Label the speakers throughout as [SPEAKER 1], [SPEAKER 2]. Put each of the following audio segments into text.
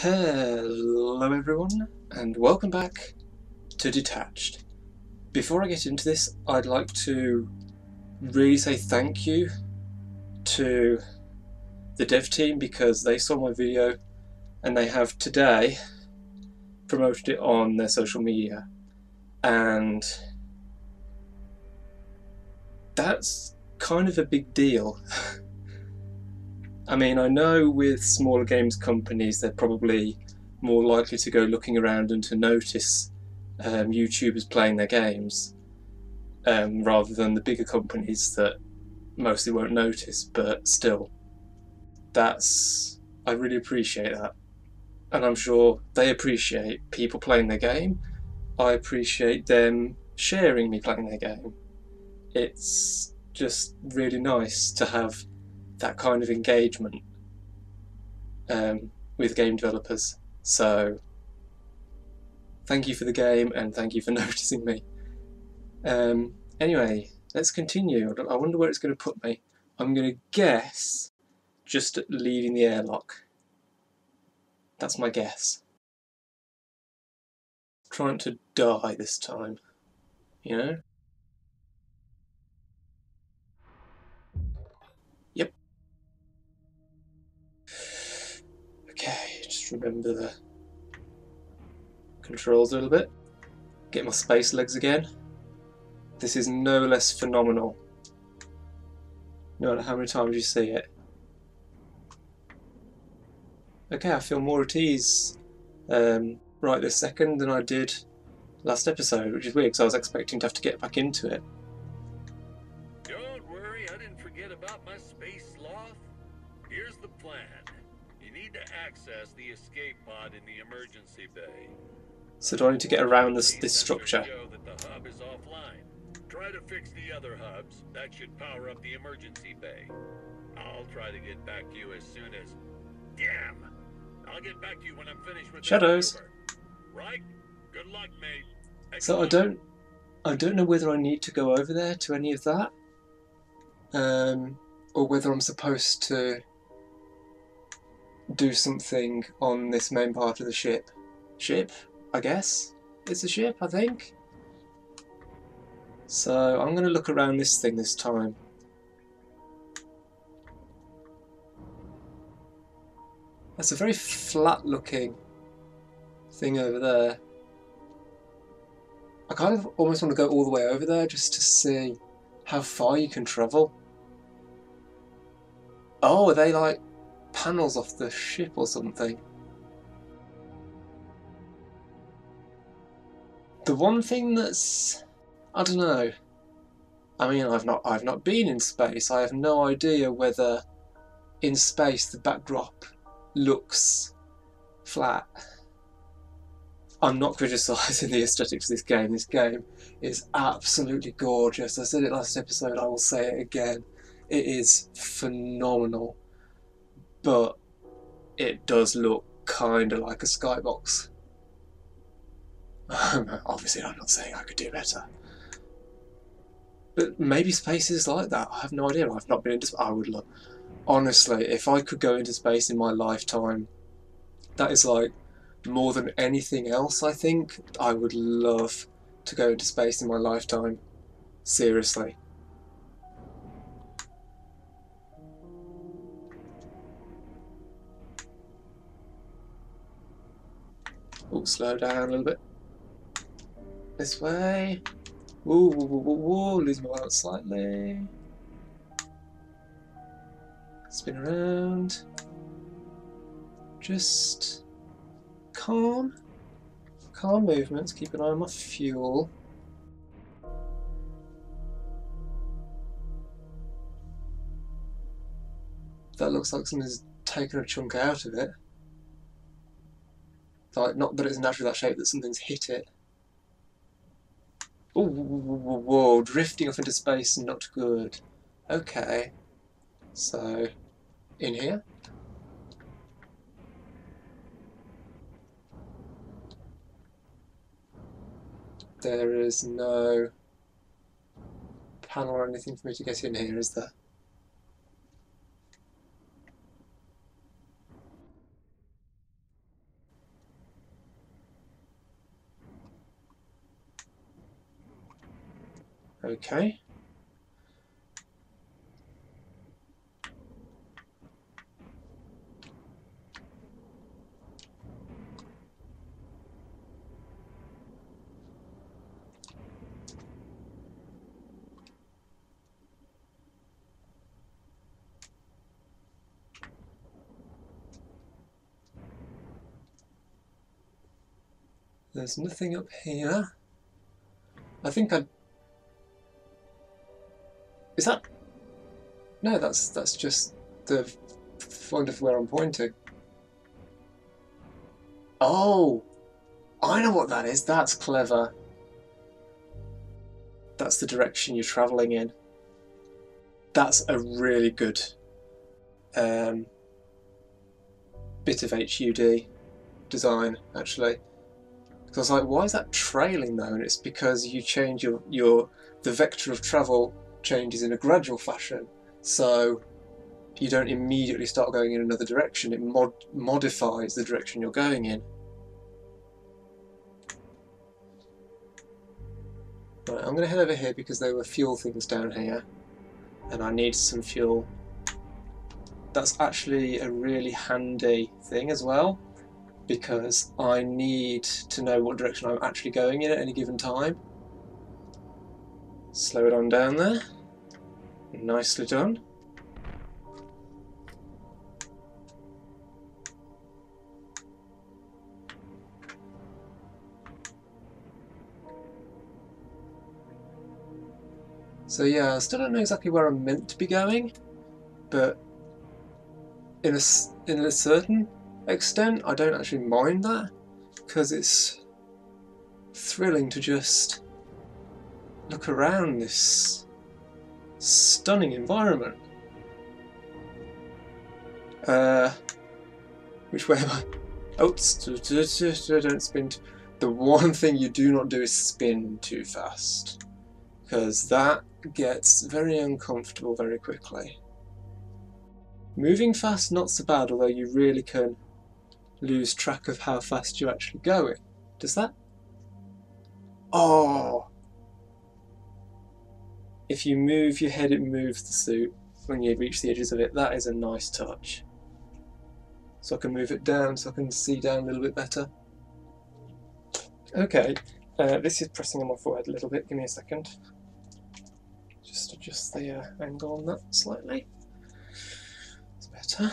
[SPEAKER 1] Hello everyone, and welcome back to Detached. Before I get into this, I'd like to really say thank you to the dev team because they saw my video and they have today promoted it on their social media and that's kind of a big deal. I mean, I know with smaller games companies, they're probably more likely to go looking around and to notice um, YouTubers playing their games um, rather than the bigger companies that mostly won't notice, but still, that's. I really appreciate that. And I'm sure they appreciate people playing their game. I appreciate them sharing me playing their game. It's just really nice to have that kind of engagement um, with game developers. So thank you for the game and thank you for noticing me. Um, anyway, let's continue. I wonder where it's going to put me. I'm going to guess just leaving the airlock. That's my guess. Trying to die this time, you know? Okay, just remember the controls a little bit. Get my space legs again. This is no less phenomenal. No matter how many times you see it. Okay, I feel more at ease um, right this second than I did last episode, which is weird because I was expecting to have to get back into it.
[SPEAKER 2] Access the escape pod in the emergency bay.
[SPEAKER 1] So do I need to get around this, this structure?
[SPEAKER 2] That the hub is offline. Try to fix the other hubs. That should power up the emergency bay. I'll try to get back to you as soon as... Damn! I'll get back to you when I'm finished with
[SPEAKER 1] Shadows.
[SPEAKER 2] Right? Good luck, mate.
[SPEAKER 1] So I don't... I don't know whether I need to go over there to any of that. Um, or whether I'm supposed to do something on this main part of the ship. Ship, I guess? It's a ship, I think. So I'm going to look around this thing this time. That's a very flat looking thing over there. I kind of almost want to go all the way over there just to see how far you can travel. Oh, are they like panels off the ship or something. The one thing that's I don't know. I mean I've not I've not been in space. I have no idea whether in space the backdrop looks flat. I'm not criticising the aesthetics of this game. This game is absolutely gorgeous. I said it last episode, I will say it again. It is phenomenal but it does look kind of like a skybox. Um, obviously, I'm not saying I could do better. But maybe space is like that. I have no idea. I've not been into space. I would love... Honestly, if I could go into space in my lifetime, that is like more than anything else, I think. I would love to go into space in my lifetime. Seriously. Oh, slow down a little bit. This way. Whoa. lose my balance slightly. Spin around. Just calm. Calm movements. Keep an eye on my fuel. That looks like something's taken a chunk out of it. Not that it's naturally that shape, that something's hit it. Oh, whoa, whoa, drifting off into space, not good. Okay. So, in here. There is no panel or anything for me to get in here, is there? Okay. There's nothing up here. I think I. No, that's that's just the point of where I'm pointing. Oh, I know what that is. That's clever. That's the direction you're travelling in. That's a really good um, bit of HUD design, actually. Because I was like, why is that trailing though? And it's because you change your, your the vector of travel changes in a gradual fashion. So you don't immediately start going in another direction. It mod modifies the direction you're going in. Right, I'm going to head over here because there were fuel things down here. And I need some fuel. That's actually a really handy thing as well because I need to know what direction I'm actually going in at any given time. Slow it on down there. Nicely done. So yeah, I still don't know exactly where I'm meant to be going, but in a, in a certain extent, I don't actually mind that because it's thrilling to just look around this stunning environment. Uh, which way am I? Oh, don't spin. The one thing you do not do is spin too fast because that gets very uncomfortable very quickly. Moving fast, not so bad, although you really can lose track of how fast you're actually going. Does that? Oh! If you move your head, it moves the suit when you reach the edges of it. That is a nice touch. So I can move it down so I can see down a little bit better. Okay, uh, this is pressing on my forehead a little bit. Give me a second. Just adjust the uh, angle on that slightly. It's better.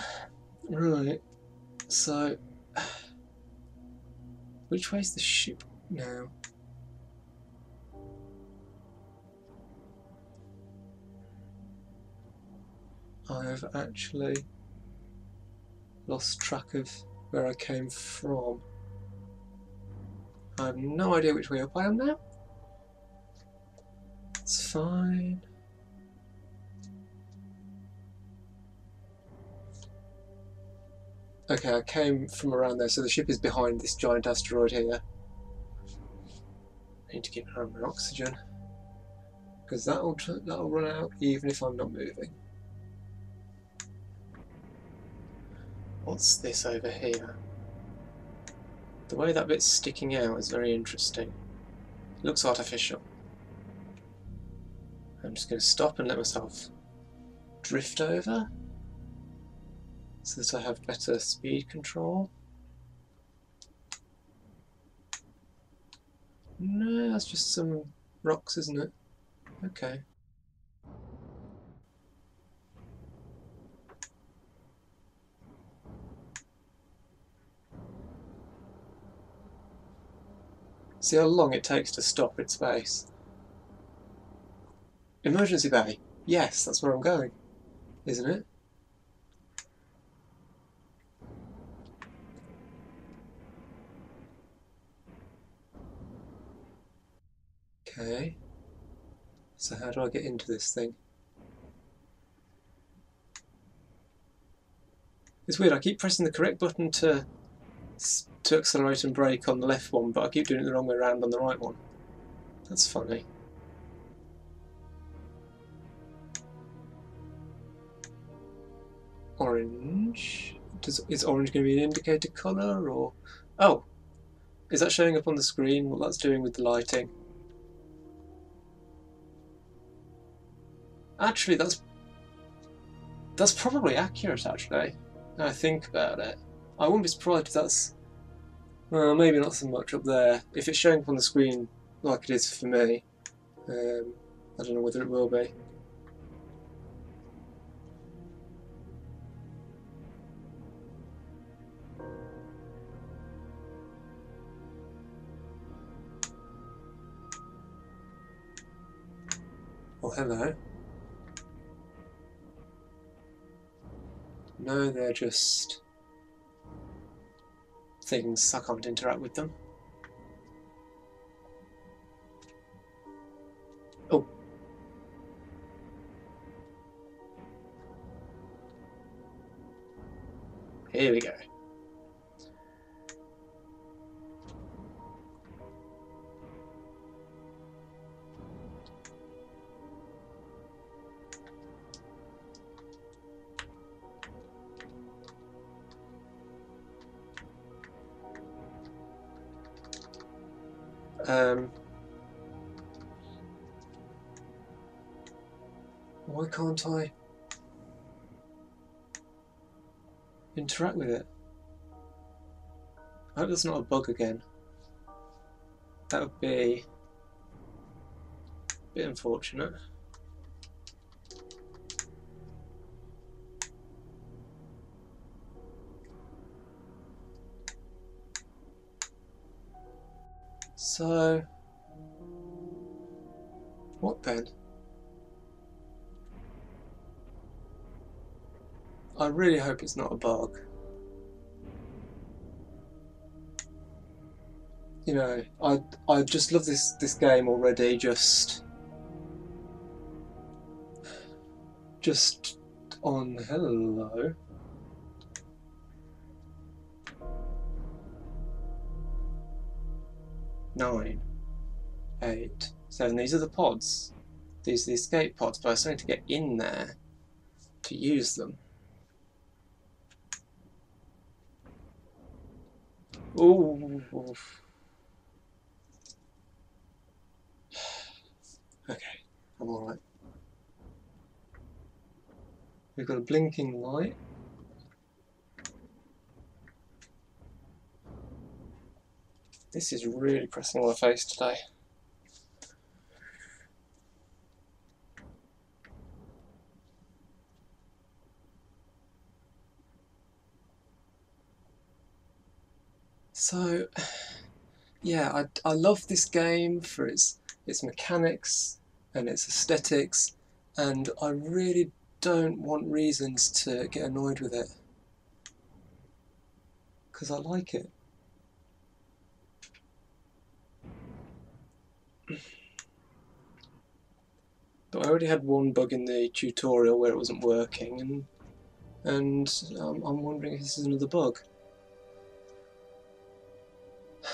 [SPEAKER 1] Right, so which way is the ship now? I've actually lost track of where I came from. I have no idea which way up I am now. It's fine. Okay, I came from around there, so the ship is behind this giant asteroid here. I need to keep an eye on my oxygen. Because that'll, that'll run out even if I'm not moving. What's this over here? The way that bit's sticking out is very interesting. It looks artificial. I'm just going to stop and let myself drift over so that I have better speed control. No, that's just some rocks, isn't it? Okay. See how long it takes to stop its base. Emergency bay. Yes, that's where I'm going. Isn't it? Okay. So how do I get into this thing? It's weird, I keep pressing the correct button to to accelerate and brake on the left one, but I keep doing it the wrong way around on the right one. That's funny. Orange. Does, is orange going to be an indicator colour or... Oh! Is that showing up on the screen? What that's doing with the lighting? Actually, that's that's probably accurate. Actually, now I think about it, I wouldn't be surprised if that's well, maybe not so much up there. If it's showing up on the screen like it is for me, um, I don't know whether it will be. Oh, hello. No, they're just things. I can't interact with them. Oh. Here we go. Um, why can't I interact with it? I hope that's not a bug again. That would be a bit unfortunate. So, what then? I really hope it's not a bug. You know, I I just love this this game already. Just just on hello. Nine, eight, seven. These are the pods. These are the escape pods, but I still need to get in there to use them. Ooh. Okay, I'm alright. We've got a blinking light. This is really pressing on my face today. So, yeah, I, I love this game for its its mechanics and its aesthetics, and I really don't want reasons to get annoyed with it because I like it. But I already had one bug in the tutorial where it wasn't working, and and um, I'm wondering if this is another bug.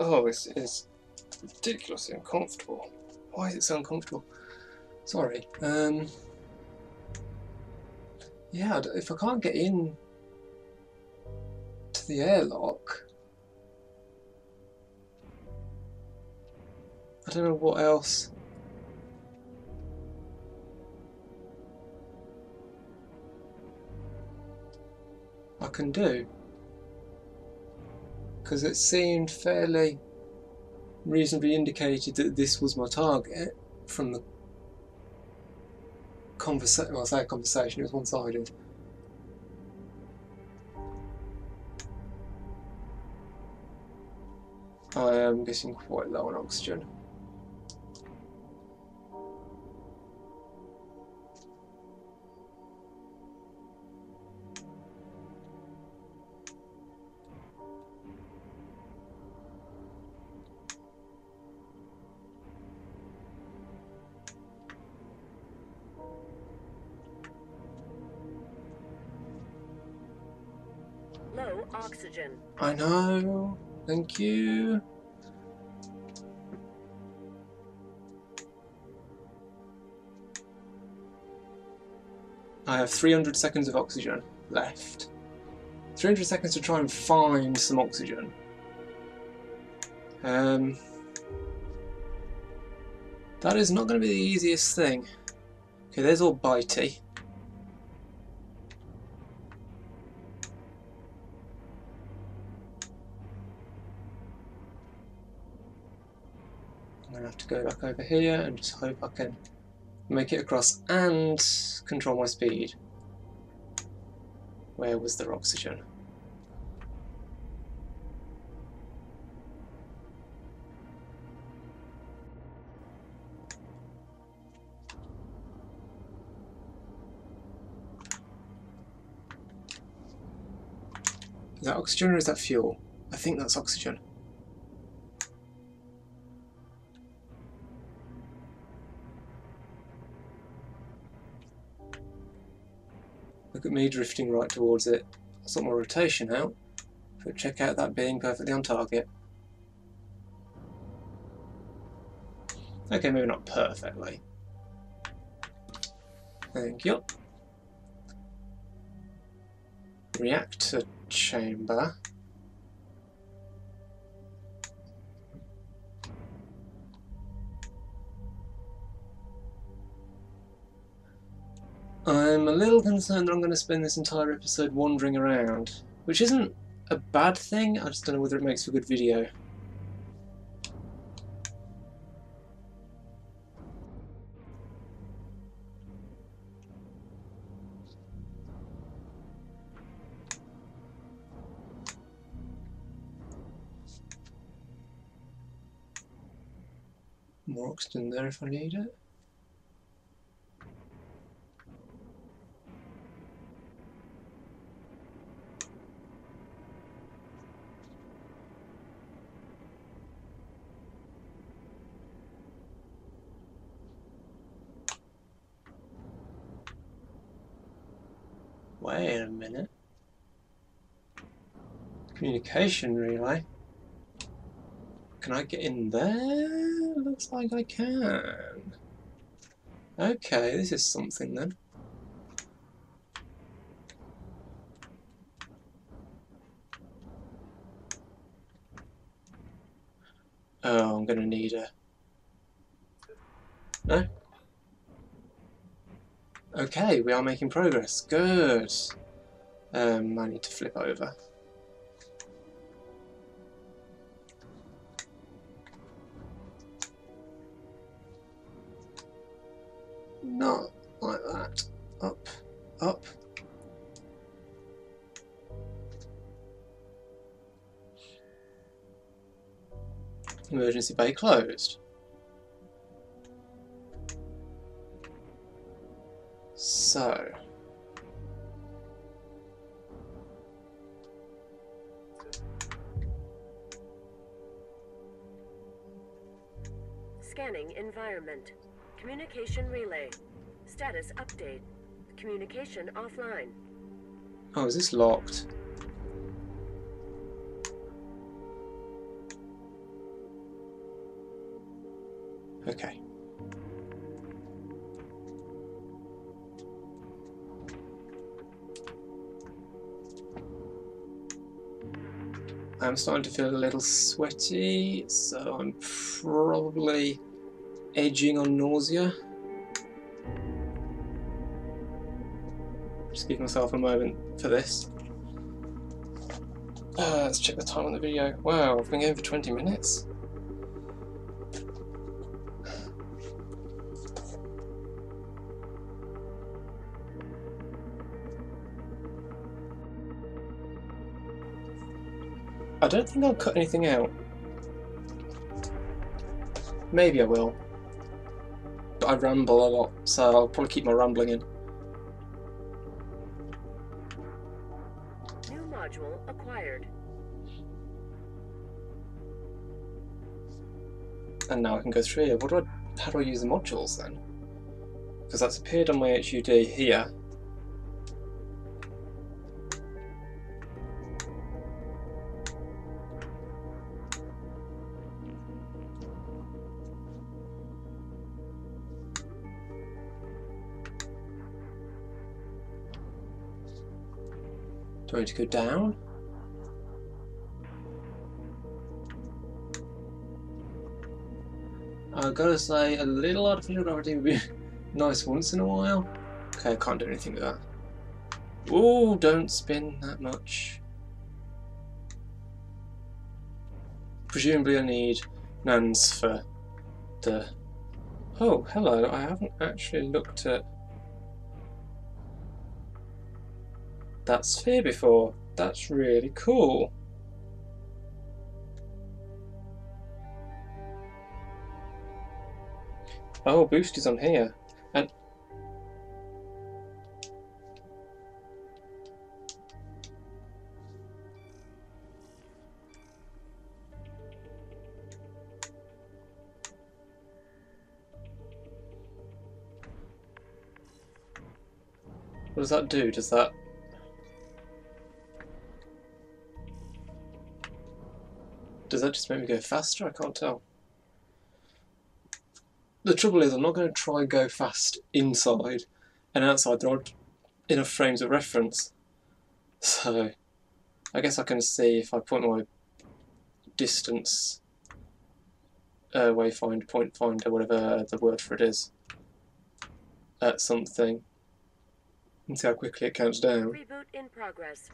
[SPEAKER 1] Oh, it's, it's ridiculously uncomfortable. Why is it so uncomfortable? Sorry. Um, yeah, if I can't get in to the airlock, I don't know what else. I can do because it seemed fairly reasonably indicated that this was my target from the conversation. Well, I say conversation; it was one-sided. I am getting quite low on oxygen. I know. Thank you. I have 300 seconds of oxygen left. 300 seconds to try and find some oxygen. Um, That is not going to be the easiest thing. Okay, there's all bitey. To have to go back over here and just hope I can make it across and control my speed. Where was their oxygen? Is that oxygen or is that fuel? I think that's oxygen. Look at me drifting right towards it. I'll sort my rotation out. But check out that being perfectly on target. Okay, maybe not perfectly. Thank you. Reactor chamber. I'm a little concerned that I'm going to spend this entire episode wandering around, which isn't a bad thing, I just don't know whether it makes for a good video. More oxygen there if I need it. Communication relay. Can I get in there? Looks like I can. Okay, this is something then. Oh, I'm gonna need a... No? Okay, we are making progress. Good. Um, I need to flip over. Up. Emergency bay closed. So.
[SPEAKER 3] Scanning environment. Communication relay. Status update. Communication offline.
[SPEAKER 1] Oh, is this locked? Okay. I'm starting to feel a little sweaty, so I'm probably edging on nausea. Give myself a moment for this. Uh, let's check the time on the video. Wow, I've been going for 20 minutes. I don't think I'll cut anything out. Maybe I will. But I ramble a lot, so I'll probably keep my rambling in.
[SPEAKER 3] Module acquired.
[SPEAKER 1] And now I can go through here. What do I, how do I use the modules then? Because that's appeared on my HUD here. Need to go down? I I've got to say, a little artificial gravity would be nice once in a while. Okay, I can't do anything with that. Oh, don't spin that much. Presumably I need Nans for the... Oh, hello, I haven't actually looked at that sphere before. That's really cool. Oh, boost is on here. And What does that do? Does that Does that just make me go faster? I can't tell. The trouble is, I'm not going to try and go fast inside and outside. There aren't enough frames of reference. So, I guess I can see if I point my distance uh, wayfind, point finder, whatever the word for it is, at something, and see how quickly it counts down.
[SPEAKER 3] Reboot in progress.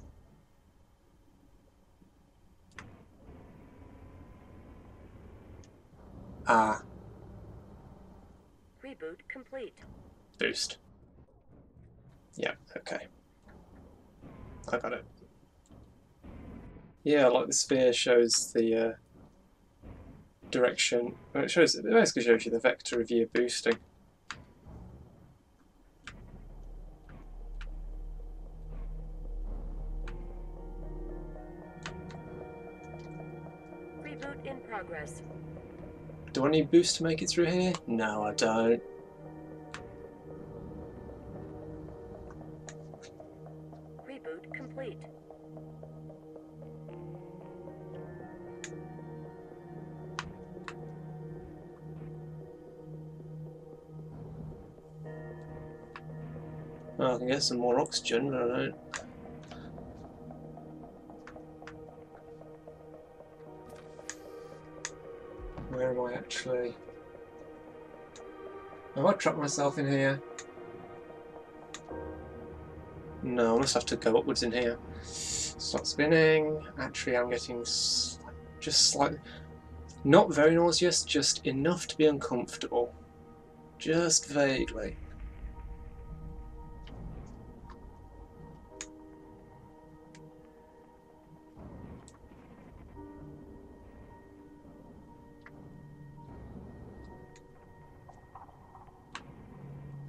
[SPEAKER 1] Ah,
[SPEAKER 3] Reboot complete.
[SPEAKER 1] boost. Yeah, okay. I got it. Yeah, like the sphere shows the uh, direction. Well, it shows it basically shows you the vector of your boosting.
[SPEAKER 3] Reboot in progress.
[SPEAKER 1] Do I need boost to make it through here? No, I don't.
[SPEAKER 3] Reboot complete.
[SPEAKER 1] Well, I can get some more oxygen, but I don't. Actually? Have I trapped myself in here? No, I must have to go upwards in here. Stop spinning. Actually, I'm getting just slightly. Not very nauseous, just enough to be uncomfortable. Just vaguely.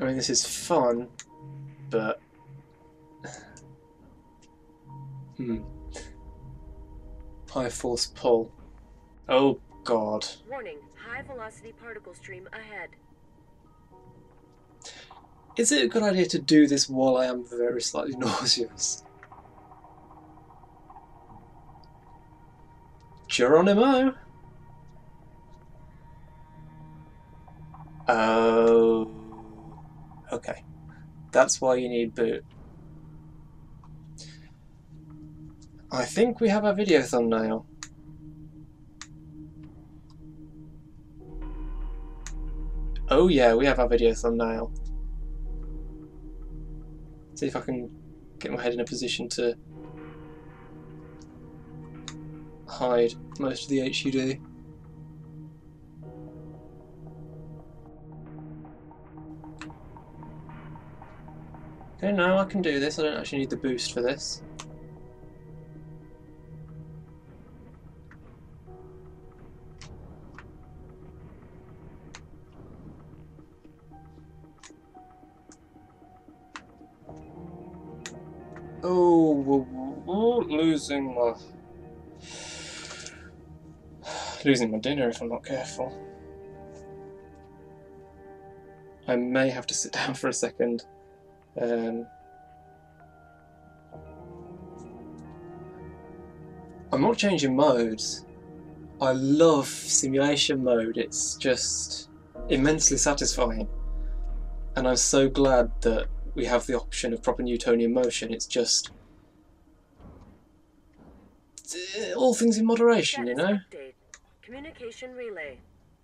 [SPEAKER 1] I mean, this is fun, but. hmm. High force pull. Oh god.
[SPEAKER 3] Warning, high velocity particle stream ahead.
[SPEAKER 1] Is it a good idea to do this while I am very slightly nauseous? Geronimo? Oh. That's why you need boot. I think we have a video thumbnail. Oh yeah, we have our video thumbnail. See if I can get my head in a position to hide most of the HUD. Okay, no, I can do this. I don't actually need the boost for this. Oh, losing my losing my dinner if I'm not careful. I may have to sit down for a second. Um, I'm not changing modes. I love simulation mode. It's just immensely satisfying, and I'm so glad that we have the option of proper Newtonian motion. It's just uh, all things in moderation, you know.
[SPEAKER 3] Communication relay.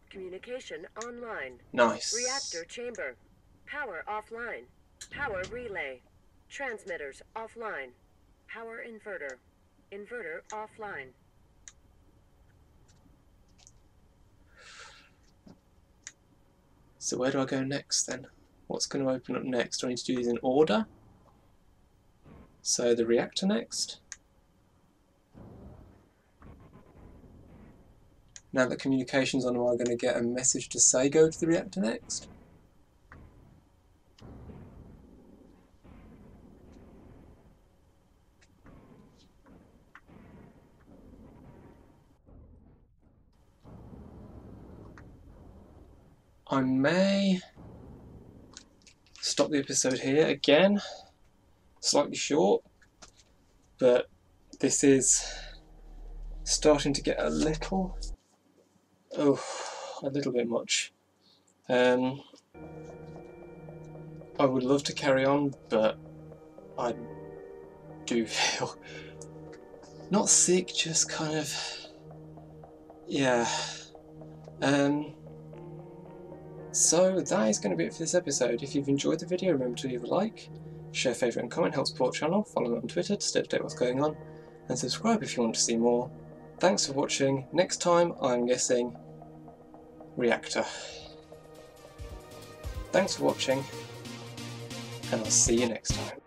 [SPEAKER 3] Communication online.
[SPEAKER 1] Nice.
[SPEAKER 3] Reactor chamber. Power offline. Power relay. Transmitters offline. Power inverter. Inverter offline.
[SPEAKER 1] So where do I go next then? What's going to open up next? Do I need to do these in order? So the reactor next. Now that communication's on, am I going to get a message to say go to the reactor next? I may stop the episode here again. Slightly short, but this is starting to get a little, oh, a little bit much. Um, I would love to carry on, but I do feel not sick, just kind of, yeah. Um, so that is going to be it for this episode. If you've enjoyed the video, remember to leave a like, share, favourite and comment, help support the channel, follow me on Twitter to stay update what's going on, and subscribe if you want to see more. Thanks for watching. Next time, I'm guessing Reactor. Thanks for watching, and I'll see you next time.